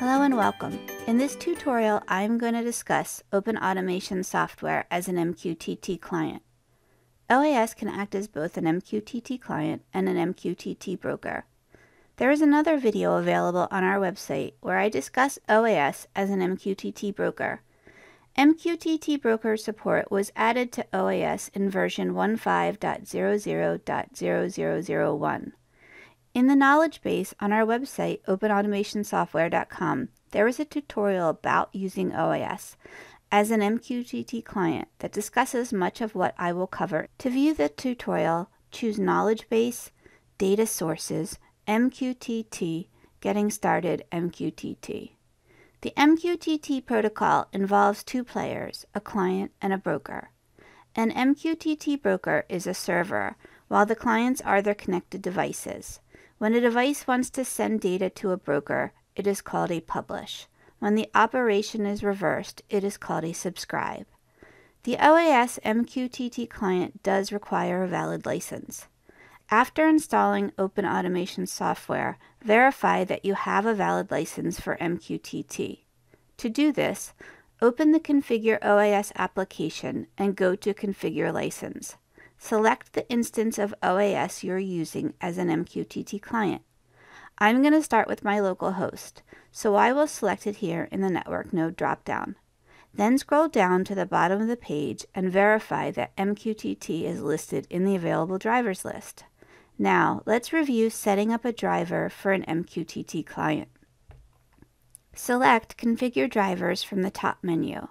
Hello and welcome. In this tutorial, I'm going to discuss Open Automation software as an MQTT client. OAS can act as both an MQTT client and an MQTT broker. There is another video available on our website where I discuss OAS as an MQTT broker. MQTT broker support was added to OAS in version 15.00.0001. In the knowledge base on our website, openautomationsoftware.com, there is a tutorial about using OAS as an MQTT client that discusses much of what I will cover. To view the tutorial, choose Knowledge Base, Data Sources, MQTT, Getting Started MQTT. The MQTT protocol involves two players, a client and a broker. An MQTT broker is a server, while the clients are their connected devices. When a device wants to send data to a broker, it is called a publish. When the operation is reversed, it is called a subscribe. The OAS MQTT client does require a valid license. After installing Open Automation software, verify that you have a valid license for MQTT. To do this, open the Configure OAS application and go to Configure License. Select the instance of OAS you're using as an MQTT client. I'm going to start with my local host, so I will select it here in the Network Node dropdown. Then scroll down to the bottom of the page and verify that MQTT is listed in the available drivers list. Now, let's review setting up a driver for an MQTT client. Select Configure Drivers from the top menu.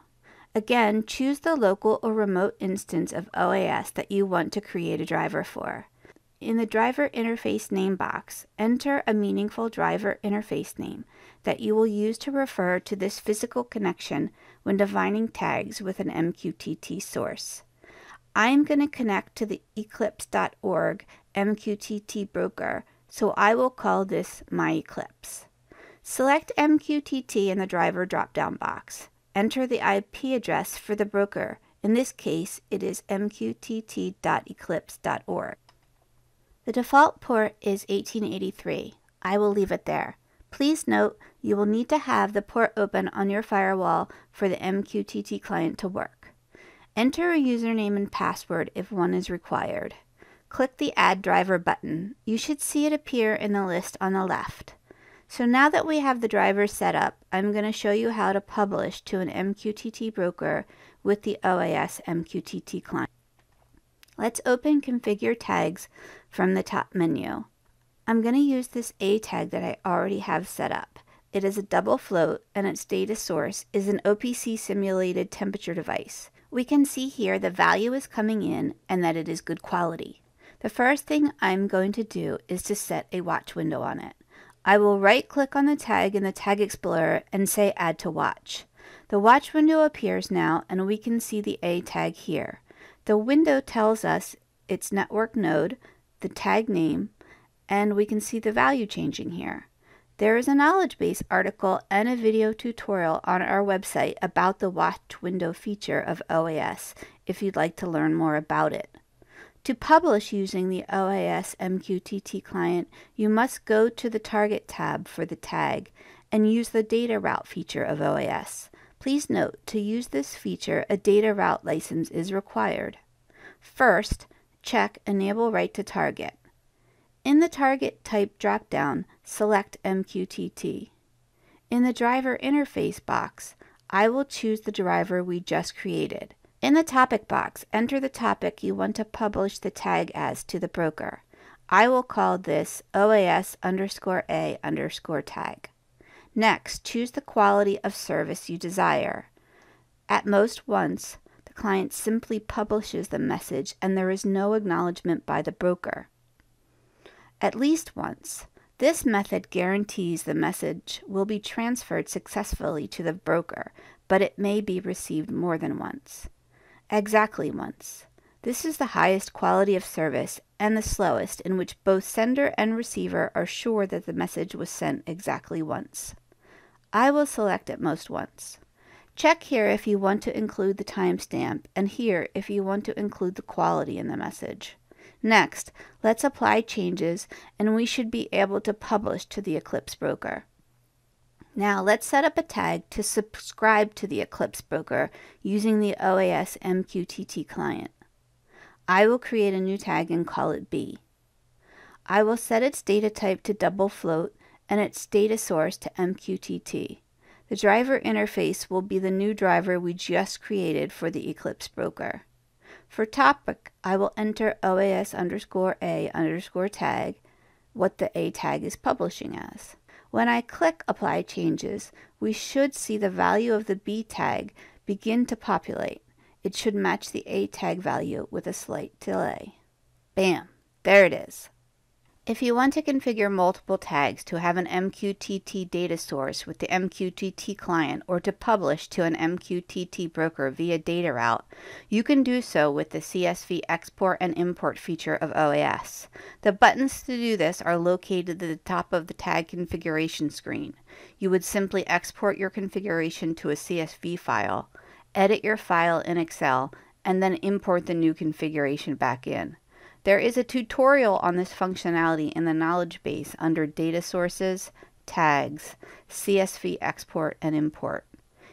Again, choose the local or remote instance of OAS that you want to create a driver for. In the driver interface name box, enter a meaningful driver interface name that you will use to refer to this physical connection when defining tags with an MQTT source. I am going to connect to the eclipse.org MQTT broker, so I will call this my Eclipse. Select MQTT in the driver drop-down box. Enter the IP address for the broker. In this case, it is mqtt.eclipse.org. The default port is 1883. I will leave it there. Please note you will need to have the port open on your firewall for the MQTT client to work. Enter a username and password if one is required. Click the Add Driver button. You should see it appear in the list on the left. So now that we have the driver set up, I'm going to show you how to publish to an MQTT broker with the OAS MQTT client. Let's open Configure Tags from the top menu. I'm going to use this A tag that I already have set up. It is a double float and its data source is an OPC simulated temperature device. We can see here the value is coming in and that it is good quality. The first thing I'm going to do is to set a watch window on it. I will right click on the tag in the Tag Explorer and say Add to Watch. The watch window appears now and we can see the A tag here. The window tells us its network node, the tag name, and we can see the value changing here. There is a knowledge base article and a video tutorial on our website about the watch window feature of OAS if you'd like to learn more about it. To publish using the OAS MQTT client, you must go to the Target tab for the tag and use the data route feature of OAS. Please note, to use this feature, a data route license is required. First, check Enable Write to Target. In the Target Type dropdown, select MQTT. In the Driver Interface box, I will choose the driver we just created. In the topic box, enter the topic you want to publish the tag as to the broker. I will call this OAS underscore A underscore tag. Next, choose the quality of service you desire. At most once, the client simply publishes the message and there is no acknowledgement by the broker. At least once. This method guarantees the message will be transferred successfully to the broker, but it may be received more than once exactly once. This is the highest quality of service and the slowest in which both sender and receiver are sure that the message was sent exactly once. I will select at most once. Check here if you want to include the timestamp and here if you want to include the quality in the message. Next, let's apply changes and we should be able to publish to the Eclipse broker. Now let's set up a tag to subscribe to the Eclipse Broker using the OAS MQTT client. I will create a new tag and call it B. I will set its data type to double float and its data source to MQTT. The driver interface will be the new driver we just created for the Eclipse Broker. For topic, I will enter OAS underscore A underscore tag, what the A tag is publishing as. When I click Apply Changes, we should see the value of the B tag begin to populate. It should match the A tag value with a slight delay. Bam! There it is. If you want to configure multiple tags to have an MQTT data source with the MQTT client or to publish to an MQTT broker via data route, you can do so with the CSV export and import feature of OAS. The buttons to do this are located at the top of the tag configuration screen. You would simply export your configuration to a CSV file, edit your file in Excel, and then import the new configuration back in. There is a tutorial on this functionality in the knowledge base under Data Sources, Tags, CSV Export and Import.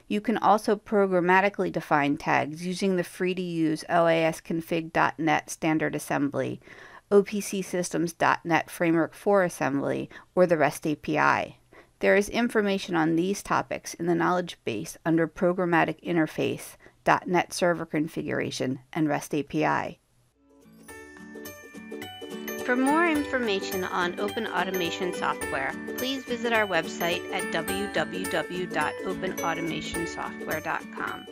You can also programmatically define tags using the free-to-use OASconfig.net standard assembly, OPCsystems.net Framework 4 assembly, or the REST API. There is information on these topics in the knowledge base under Programmatic Interface, .NET Server Configuration, and REST API. For more information on Open Automation software, please visit our website at www.openautomationsoftware.com.